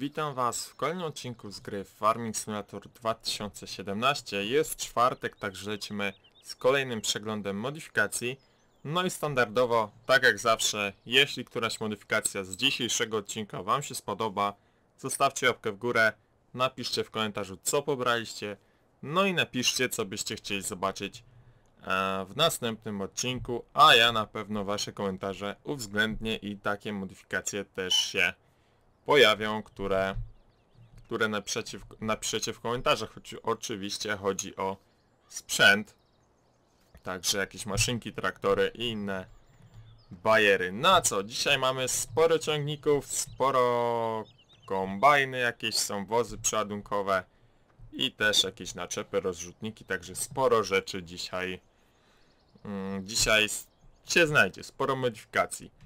Witam Was w kolejnym odcinku z gry Farming Simulator 2017. Jest czwartek, także lecimy z kolejnym przeglądem modyfikacji. No i standardowo, tak jak zawsze, jeśli któraś modyfikacja z dzisiejszego odcinka Wam się spodoba, zostawcie łapkę w górę, napiszcie w komentarzu co pobraliście, no i napiszcie co byście chcieli zobaczyć e, w następnym odcinku, a ja na pewno Wasze komentarze uwzględnię i takie modyfikacje też się pojawią, które, które napiszecie, w, napiszecie w komentarzach. Choć oczywiście chodzi o sprzęt, także jakieś maszynki, traktory i inne bajery. Na co? Dzisiaj mamy sporo ciągników, sporo kombajny, jakieś są wozy przeładunkowe i też jakieś naczepy, rozrzutniki, także sporo rzeczy dzisiaj mm, dzisiaj się znajdzie, sporo modyfikacji.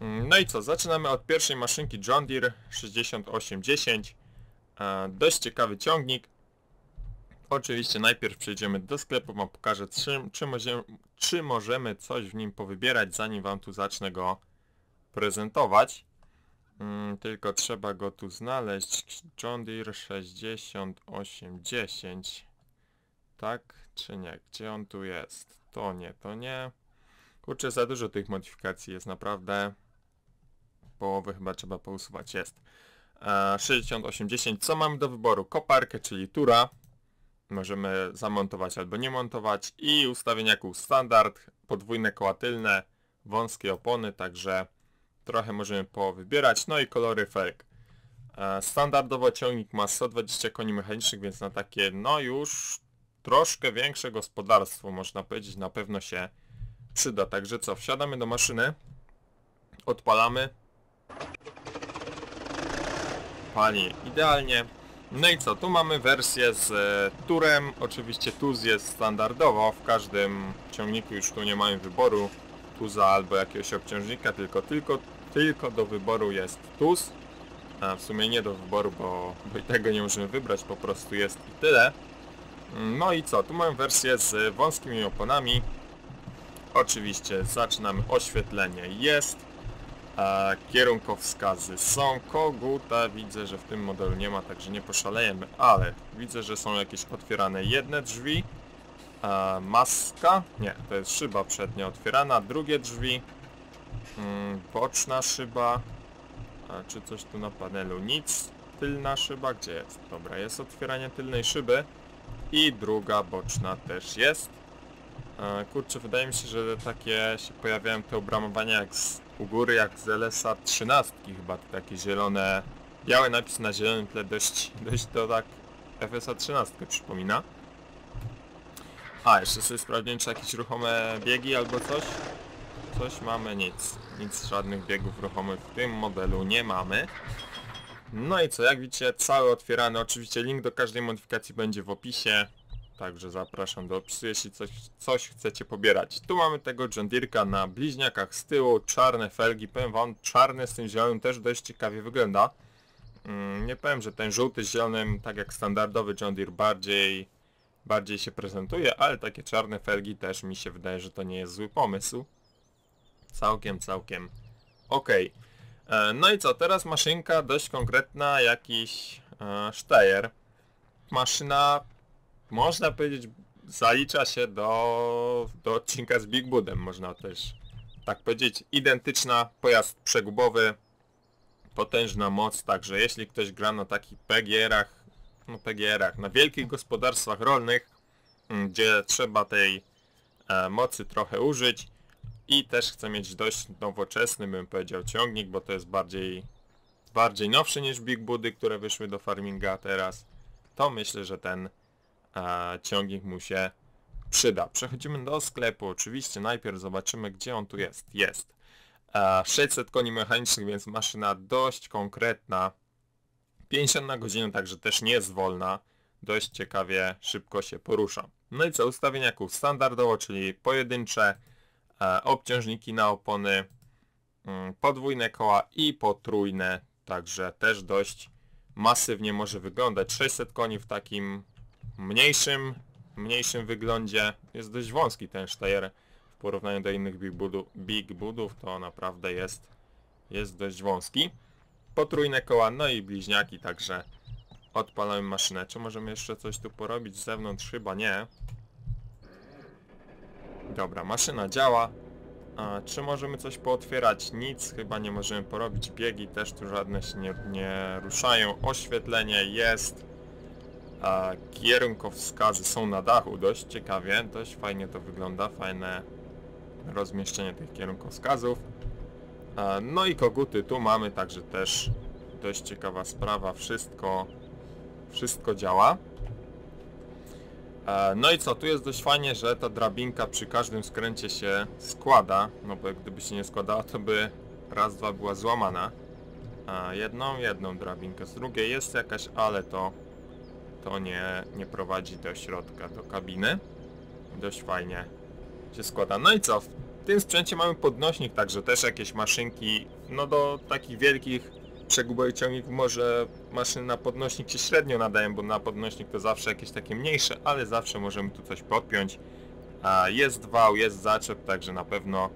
No i co, zaczynamy od pierwszej maszynki John Deere 6810. E, Dość ciekawy ciągnik. Oczywiście najpierw przejdziemy do sklepu, wam pokażę czy, czy, możemy, czy możemy coś w nim powybierać, zanim wam tu zacznę go prezentować. Mm, Tylko trzeba go tu znaleźć. John Deere 6810. Tak czy nie? Gdzie on tu jest? To nie, to nie. Kurczę, za dużo tych modyfikacji jest naprawdę. Połowę chyba trzeba pousuwać, jest. E, 6810. Co mamy do wyboru? Koparkę, czyli tura. Możemy zamontować albo nie montować. I ustawienia kół standard, podwójne koła tylne, wąskie opony, także trochę możemy powybierać. No i kolory felg. E, standardowo ciągnik ma 120 koni mechanicznych, więc na takie no już troszkę większe gospodarstwo można powiedzieć na pewno się przyda. Także co, wsiadamy do maszyny, odpalamy. Pali idealnie. No i co, tu mamy wersję z e, turem, oczywiście tuz jest standardowo, w każdym ciągniku już tu nie mamy wyboru tuza albo jakiegoś obciążnika, tylko, tylko, tylko do wyboru jest tuz. A w sumie nie do wyboru, bo, bo i tego nie możemy wybrać, po prostu jest i tyle. No i co, tu mamy wersję z wąskimi oponami. Oczywiście zaczynamy oświetlenie jest. A kierunkowskazy są. Koguta widzę, że w tym modelu nie ma, także nie poszalejemy, ale widzę, że są jakieś otwierane jedne drzwi. A maska, nie, to jest szyba przednia otwierana, drugie drzwi. Mm, boczna szyba. A czy coś tu na panelu? Nic. Tylna szyba, gdzie jest? Dobra, jest otwieranie tylnej szyby. I druga boczna też jest. Kurczę, wydaje mi się, że takie się pojawiają te obramowania jak z, u góry, jak z LSA 13 chyba, takie zielone, biały napis na zielonym tle, dość, dość to tak FSA 13 przypomina. A, jeszcze sobie sprawdziłem, czy jakieś ruchome biegi albo coś. Coś mamy, nic. Nic, żadnych biegów ruchomych w tym modelu nie mamy. No i co, jak widzicie, cały otwierany, oczywiście link do każdej modyfikacji będzie w opisie. Także zapraszam do opisu, jeśli coś, coś chcecie pobierać. Tu mamy tego John na bliźniakach z tyłu, czarne felgi. Powiem wam, czarny z tym zielonym też dość ciekawie wygląda. Mm, nie powiem, że ten żółty z zielonym, tak jak standardowy John Deere, bardziej, bardziej się prezentuje, ale takie czarne felgi też mi się wydaje, że to nie jest zły pomysł. Całkiem, całkiem okej. E, No i co, teraz maszynka dość konkretna, jakiś e. Maszyna można powiedzieć, zalicza się do, do odcinka z Big Budem, można też tak powiedzieć. Identyczna, pojazd przegubowy, potężna moc, także jeśli ktoś gra na takich PGR-ach, no PGR-ach, na wielkich gospodarstwach rolnych, mm, gdzie trzeba tej e, mocy trochę użyć i też chce mieć dość nowoczesny, bym powiedział, ciągnik, bo to jest bardziej, bardziej nowszy niż Big Budy, które wyszły do farminga teraz, to myślę, że ten e, ciągnik mu się przyda. Przechodzimy do sklepu, oczywiście najpierw zobaczymy gdzie on tu jest. Jest. E, 600 koni mechanicznych, więc maszyna dość konkretna. 50 na godzinę, także też nie jest wolna. Dość ciekawie, szybko się porusza. No i co, ustawienia kół standardowo, czyli pojedyncze, obciążniki na opony, mm, podwójne koła i potrójne, także też dość masywnie może wyglądać. 600 koni w takim mniejszym, mniejszym wyglądzie. Jest dość wąski ten Steyr w porównaniu do innych Big, Budu, big Budów, to naprawdę jest, jest dość wąski. potrójne koła, no i bliźniaki, także odpalamy maszynę. Czy możemy jeszcze coś tu porobić z zewnątrz? Chyba nie. Dobra, maszyna działa. A, czy możemy coś pootwierać? Nic, chyba nie możemy porobić. Biegi też tu żadne się nie, nie ruszają. Oświetlenie jest. Kierunkowskazy są na dachu, dość ciekawie, dość fajnie to wygląda, fajne rozmieszczenie tych kierunkowskazów. A, no i koguty tu mamy, także też dość ciekawa sprawa, wszystko, wszystko działa. E, No i co, tu jest dość fajnie, że ta drabinka przy każdym skręcie się składa, no bo gdyby się nie składała, to by raz, dwa była złamana. A jedną, jedną drabinkę, z drugiej jest jakaś, ale to, to nie, nie prowadzi do środka, do kabiny. Dość fajnie się składa. No i co, w tym sprzęcie mamy podnośnik, także też jakieś maszynki, no do takich wielkich przegubowych ciągników może maszyny na podnośnik się średnio nadają, bo na podnośnik to zawsze jakieś takie mniejsze, ale zawsze możemy tu coś podpiąć. Jest wał, jest zaczep, także na pewno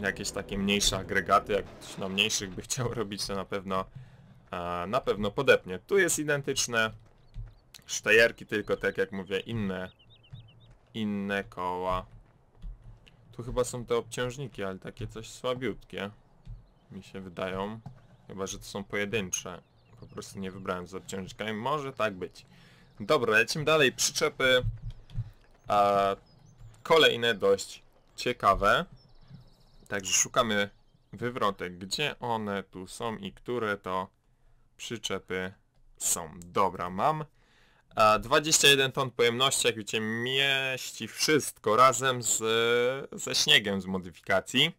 jakieś takie mniejsze agregaty, jak ktoś na mniejszych by chciał robić, to na pewno na pewno podepnie. Tu jest identyczne sztajerki, tylko tak jak mówię, inne inne koła. Tu chyba są te obciążniki, ale takie coś słabiutkie mi się wydają. Chyba, że to są pojedyncze. Po prostu nie wybrałem z obciążnikami. Może tak być. Dobra, lecimy dalej. Przyczepy a, kolejne dość ciekawe. Także szukamy wywrotek, gdzie one tu są i które to przyczepy są. Dobra, mam. A 21 ton pojemności, jak widzicie, mieści wszystko razem z, ze śniegiem z modyfikacji.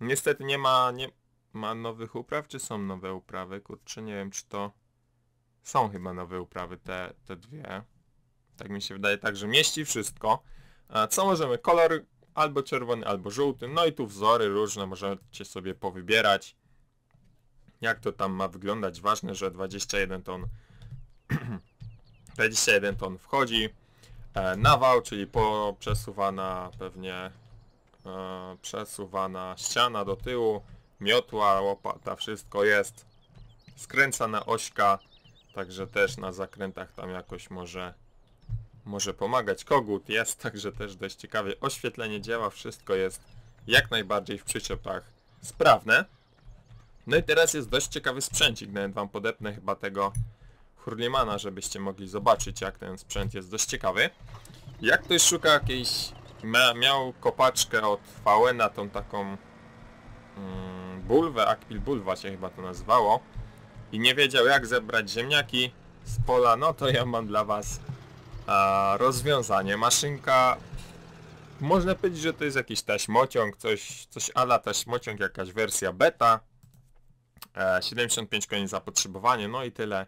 Niestety nie ma, nie ma nowych upraw, czy są nowe uprawy? Kurczę, nie wiem, czy to... Są chyba nowe uprawy, te, te dwie. Tak mi się wydaje, także mieści wszystko. Co możemy? Kolor albo czerwony, albo żółty. No i tu wzory różne, możecie sobie powybierać. Jak to tam ma wyglądać? Ważne, że 21 ton 21 ton wchodzi. E, nawał, czyli po przesuwana pewnie e, przesuwana ściana do tyłu, miotła, łopata, wszystko jest. Skręcana ośka, także też na zakrętach tam jakoś może może pomagać. Kogut jest, także też dość ciekawie. Oświetlenie działa, wszystko jest jak najbardziej w przyczepach sprawne. No i teraz jest dość ciekawy sprzęcik, nawet wam podepnę chyba tego Hurlimana, żebyście mogli zobaczyć jak ten sprzęt jest dość ciekawy. Jak ktoś szuka jakiejś... Mia, miał kopaczkę od VN, tą taką mm, bulwę, Akpil Bulwa się chyba to nazywało i nie wiedział jak zebrać ziemniaki z pola, no to ja mam dla was a, rozwiązanie. Maszynka można powiedzieć, że to jest jakiś taśmociąg, coś, coś ala taśmociąg, jakaś wersja beta. E, 75 koni zapotrzebowanie, no i tyle.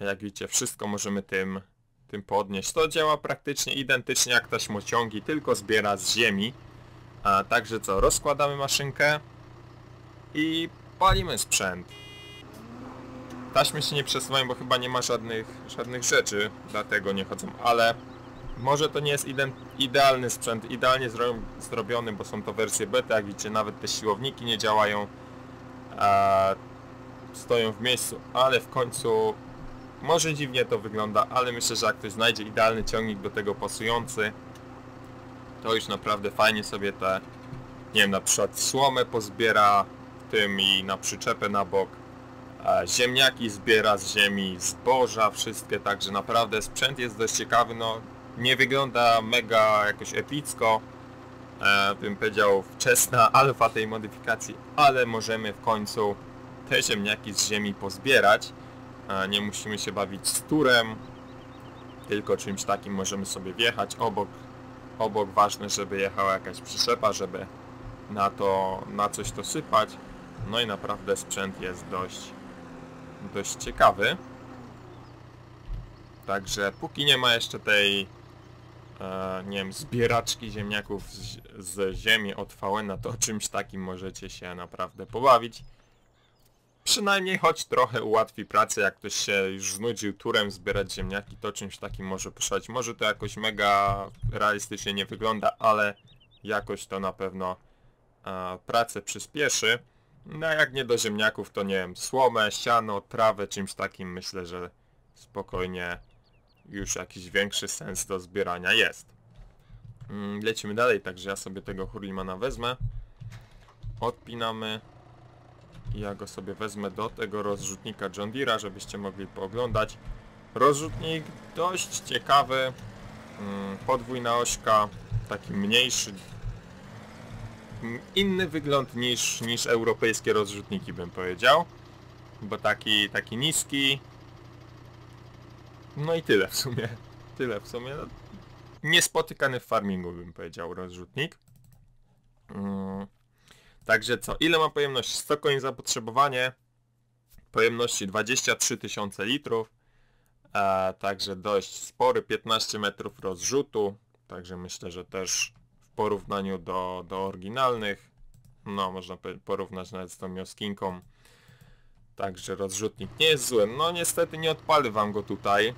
Jak widzicie, wszystko możemy tym, tym podnieść. To działa praktycznie identycznie jak taśmociągi, tylko zbiera z ziemi. A, także co, rozkładamy maszynkę i palimy sprzęt. Taśmy się nie przesuwają, bo chyba nie ma żadnych, żadnych rzeczy, dlatego nie chodzą, ale może to nie jest ide idealny sprzęt, idealnie zro zrobiony, bo są to wersje beta, jak widzicie nawet te siłowniki nie działają, stoją w miejscu, ale w końcu może dziwnie to wygląda, ale myślę, że jak ktoś znajdzie idealny ciągnik do tego pasujący, to już naprawdę fajnie sobie te, nie wiem, na przykład słomę pozbiera w tym i na przyczepę na bok, e, ziemniaki zbiera z ziemi, zboża, wszystkie, także naprawdę sprzęt jest dość ciekawy, no nie wygląda mega jakoś epicko, e, bym powiedział wczesna alfa tej modyfikacji, ale możemy w końcu te ziemniaki z ziemi pozbierać, nie musimy się bawić z turem, tylko czymś takim możemy sobie wjechać obok, obok ważne, żeby jechała jakaś przyczepa, żeby na to, na coś to sypać, no i naprawdę sprzęt jest dość, dość ciekawy. Także póki nie ma jeszcze tej, e, nie wiem, zbieraczki ziemniaków z, z ziemi od VN, to czymś takim możecie się naprawdę pobawić. Przynajmniej choć trochę ułatwi pracę, jak ktoś się już znudził turem zbierać ziemniaki, to czymś takim może poszaleć. Może to jakoś mega realistycznie nie wygląda, ale jakoś to na pewno pracę przyspieszy. No a jak nie do ziemniaków, to nie wiem, słomę, siano, trawę, czymś takim myślę, że spokojnie już jakiś większy sens do zbierania jest. Mm, Lecimy dalej, także ja sobie tego Hurlimana wezmę. Odpinamy. Ja go sobie wezmę do tego rozrzutnika John Deere'a, żebyście mogli pooglądać. Rozrzutnik dość ciekawy. Mm, Podwójna ośka, taki mniejszy. Mm, Inny wygląd niż, niż europejskie rozrzutniki bym powiedział. Bo taki, taki niski. No i tyle w sumie. Tyle w sumie. No, niespotykany w farmingu bym powiedział rozrzutnik. Także co, ile ma pojemność? 100 koni zapotrzebowanie. Pojemności 23 tysiące litrów. E, także dość spory, 15 metrów rozrzutu. Także myślę, że też w porównaniu do, do oryginalnych, no można porównać nawet z tą mioskinką. Także rozrzutnik nie jest zły. No niestety nie odpalę wam go tutaj.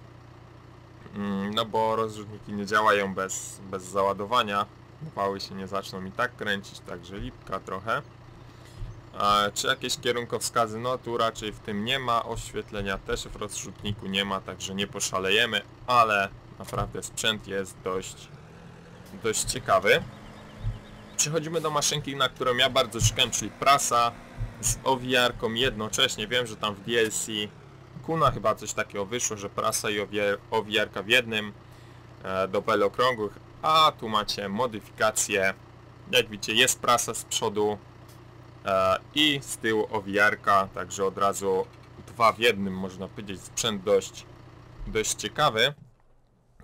Mm, No bo rozrzutniki nie działają bez, bez załadowania. Wały się nie zaczną i tak kręcić, także lipka trochę. E, czy jakieś kierunkowskazy? No tu raczej w tym nie ma. Oświetlenia też w rozrzutniku nie ma, także nie poszalejemy, ale naprawdę sprzęt jest dość, dość ciekawy. Przechodzimy do maszynki, na którą ja bardzo czekałem, czyli prasa z owijarką jednocześnie. Wiem, że tam w DLC Kuna chyba coś takiego wyszło, że prasa i owijar, owijarka w jednym e, do bel okrągłych, a tu macie modyfikację. Jak widzicie jest prasa z przodu e, i z tyłu owijarka, także od razu dwa w jednym można powiedzieć, sprzęt dość, dość ciekawy.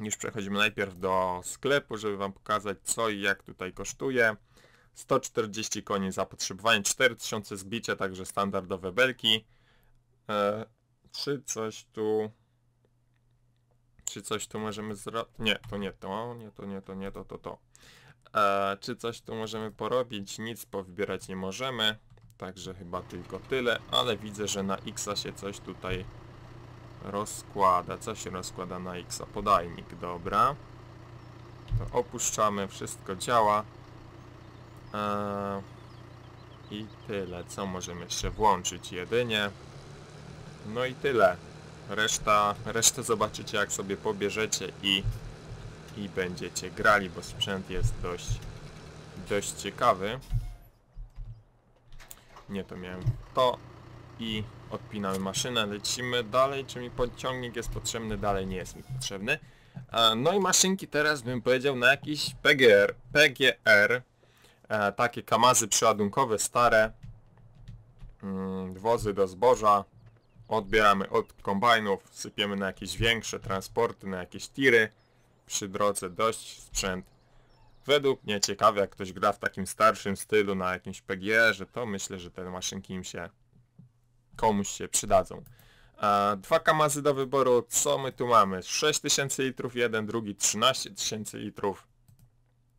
Już przechodzimy najpierw do sklepu, żeby wam pokazać co i jak tutaj kosztuje. 140 koni zapotrzebowanie, 4000 zbicia, także standardowe belki. E, czy coś tu... Czy coś tu możemy zrobić? Nie, to nie to, nie to, nie to, nie to, to, to. E, czy coś tu możemy porobić? Nic powybierać nie możemy. Także chyba tylko tyle, ale widzę, że na X się coś tutaj rozkłada. Co się rozkłada na X? Podajnik, dobra. To opuszczamy, wszystko działa. E, I tyle. Co możemy jeszcze włączyć? Jedynie. No i tyle. Reszta, resztę zobaczycie jak sobie pobierzecie i, i będziecie grali, bo sprzęt jest dość, dość ciekawy. Nie, to miałem to i odpinamy maszynę, lecimy dalej, czy mi podciągnik jest potrzebny, dalej nie jest mi potrzebny. E, No i maszynki teraz bym powiedział na jakiś PGR, PGR, e, takie kamazy przeładunkowe stare, mm, wozy do zboża, odbieramy od kombajnów, sypiemy na jakieś większe transporty, na jakieś tiry. Przy drodze dość sprzęt. Według mnie ciekawe, jak ktoś gra w takim starszym stylu na jakimś PGR-ze, to myślę, że te maszynki im się komuś się przydadzą. E, Dwa kamazy do wyboru, co my tu mamy? 6000 litrów, jeden, drugi 13 tysięcy litrów.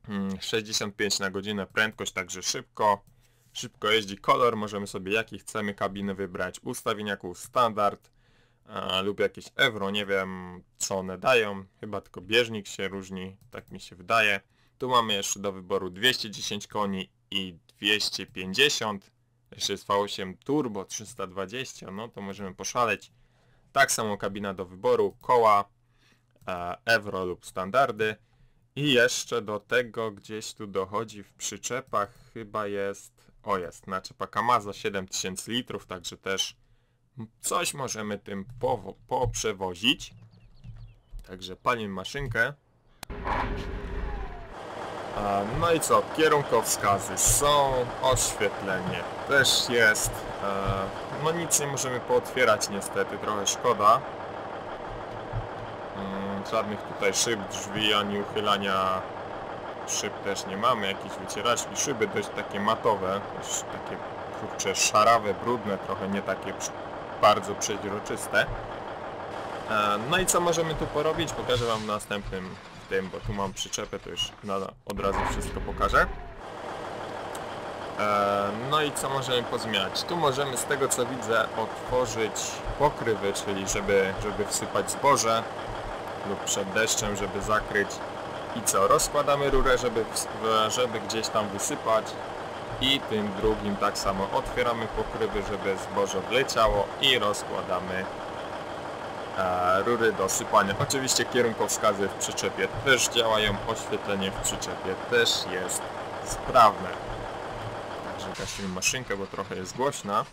Mm, 65 na godzinę prędkość, także szybko. Szybko jeździ kolor, możemy sobie jaki chcemy kabiny wybrać. Ustawieniaków standard e, lub jakieś euro, nie wiem co one dają. Chyba tylko bieżnik się różni, tak mi się wydaje. Tu mamy jeszcze do wyboru 210 koni i 250. Jeszcze jest V8 Turbo 320, no to możemy poszaleć. Tak samo kabina do wyboru, koła, e, euro lub standardy. I jeszcze do tego gdzieś tu dochodzi w przyczepach chyba jest, o jest, naczepa Kamaza 7000 litrów, także też coś możemy tym poprzewozić. Także palimy maszynkę. No i co, kierunkowskazy są, oświetlenie też jest. No nic nie możemy pootwierać niestety, trochę szkoda. Mm, Żadnych tutaj szyb, drzwi, ani uchylania szyb też nie mamy. Jakieś wycieraczki, szyby dość takie matowe, dość takie kurcze szarawe, brudne, trochę nie takie bardzo przeźroczyste. E, No i co możemy tu porobić? Pokażę Wam w następnym tym, bo tu mam przyczepę, to już od razu wszystko pokażę. E, No i co możemy pozmieniać? Tu możemy z tego co widzę otworzyć pokrywy, czyli żeby, żeby wsypać zboże lub przed deszczem, żeby zakryć. I co? Rozkładamy rurę, żeby, żeby gdzieś tam wysypać. i tym drugim tak samo otwieramy pokrywy, żeby zboże wleciało i rozkładamy e, rury do sypania. Oczywiście kierunkowskazy w przyczepie też działają, oświetlenie w przyczepie też jest sprawne. Także gasimy maszynkę, bo trochę jest głośna.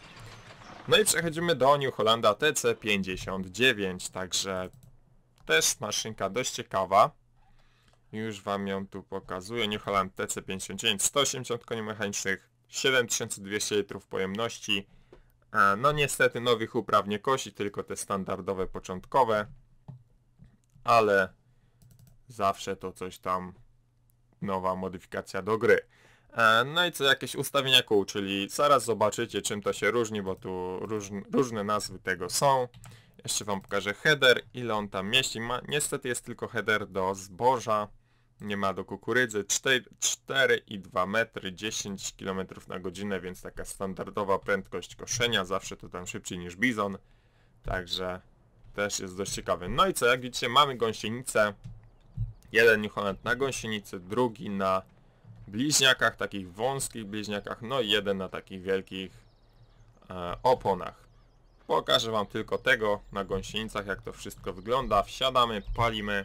No i przechodzimy do New Hollanda TC59, także też maszynka dość ciekawa. Już Wam ją tu pokazuję. New Holland TC59, 180 koni mechanicznych, 7200 litrów pojemności. E, No niestety nowych upraw nie kosi, tylko te standardowe, początkowe. Ale zawsze to coś tam nowa modyfikacja do gry. E, No i co jakieś ustawienia kół, czyli zaraz zobaczycie czym to się różni, bo tu różn, różne nazwy tego są. Jeszcze Wam pokażę header, ile on tam mieści. Ma, niestety jest tylko header do zboża, nie ma do kukurydzy. 4,2 metry, 10 km na godzinę, więc taka standardowa prędkość koszenia, zawsze to tam szybciej niż bizon. Także też jest dość ciekawy. No i co, jak widzicie mamy gąsienicę. Jeden New Holland na gąsienicy, drugi na bliźniakach, takich wąskich bliźniakach, no i jeden na takich wielkich e, oponach. Pokażę Wam tylko tego na gąsienicach, jak to wszystko wygląda. Wsiadamy, palimy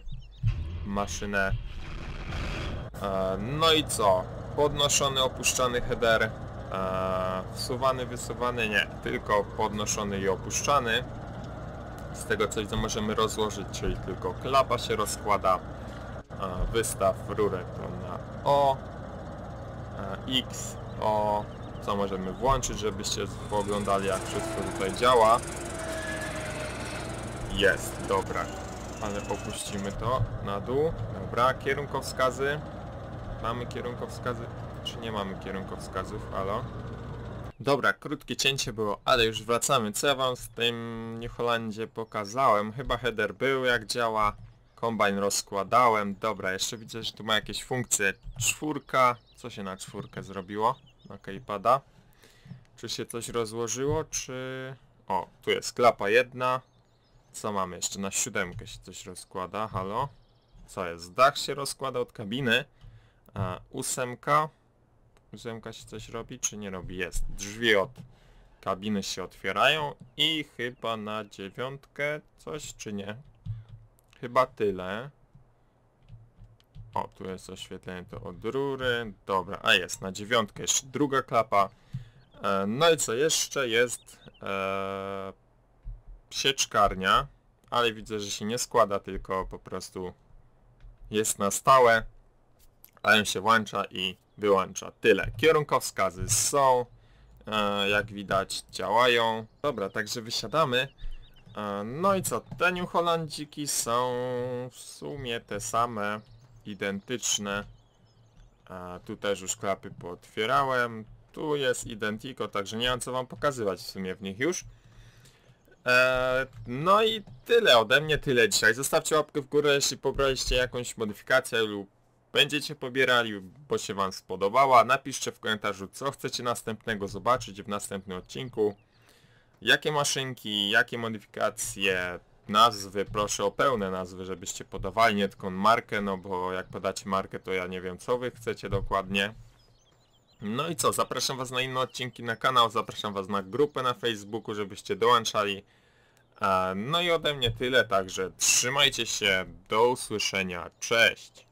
maszynę. E, no i co? Podnoszony, opuszczany header. E, wsuwany, wysuwany, nie. Tylko podnoszony i opuszczany. Z tego co widzę możemy rozłożyć, czyli tylko klapa się rozkłada. E, wystaw rurę to na O. X, O. Co możemy włączyć, żebyście pooglądali jak wszystko tutaj działa. Jest, dobra. Ale opuścimy to na dół. Dobra, kierunkowskazy. Mamy kierunkowskazy? Czy nie mamy kierunkowskazów? Halo? Dobra, krótkie cięcie było, ale już wracamy. Co ja wam w tym New Holandzie pokazałem? Chyba header był, jak działa. Kombajn rozkładałem. Dobra, jeszcze widzę, że tu ma jakieś funkcje. Czwórka. Co się na czwórkę zrobiło? Na pada. Czy się coś rozłożyło, czy... O, tu jest klapa jedna. Co mamy jeszcze? Na siódemkę się coś rozkłada. Halo? Co jest? Dach się rozkłada od kabiny. A, ósemka. Ósemka się coś robi, czy nie robi? Jest. Drzwi od kabiny się otwierają i chyba na dziewiątkę coś, czy nie? Chyba tyle. O, tu jest oświetlenie to od rury. Dobra, a jest, na dziewiątkę jeszcze druga klapa. E, no i co jeszcze? Jest e, sieczkarnia, ale widzę, że się nie składa, tylko po prostu jest na stałe. AM się włącza i wyłącza. Tyle. Kierunkowskazy są, e, jak widać działają. Dobra, także wysiadamy. E, no i co, te New są w sumie te same, identyczne. E, tu też już klapy pootwierałem. Tu jest Identico, także nie mam co wam pokazywać w sumie w nich już. No i tyle ode mnie, tyle dzisiaj. Zostawcie łapkę w górę, jeśli pobraliście jakąś modyfikację lub będziecie pobierali, bo się wam spodobała. Napiszcie w komentarzu, co chcecie następnego zobaczyć w następnym odcinku. Jakie maszynki, jakie modyfikacje, nazwy, proszę o pełne nazwy, żebyście podawali, nie tylko markę, no bo jak podacie markę, to ja nie wiem, co wy chcecie dokładnie. No i co, zapraszam was na inne odcinki na kanał, zapraszam was na grupę na Facebooku, żebyście dołączali. E, No i ode mnie tyle, także trzymajcie się, do usłyszenia, cześć!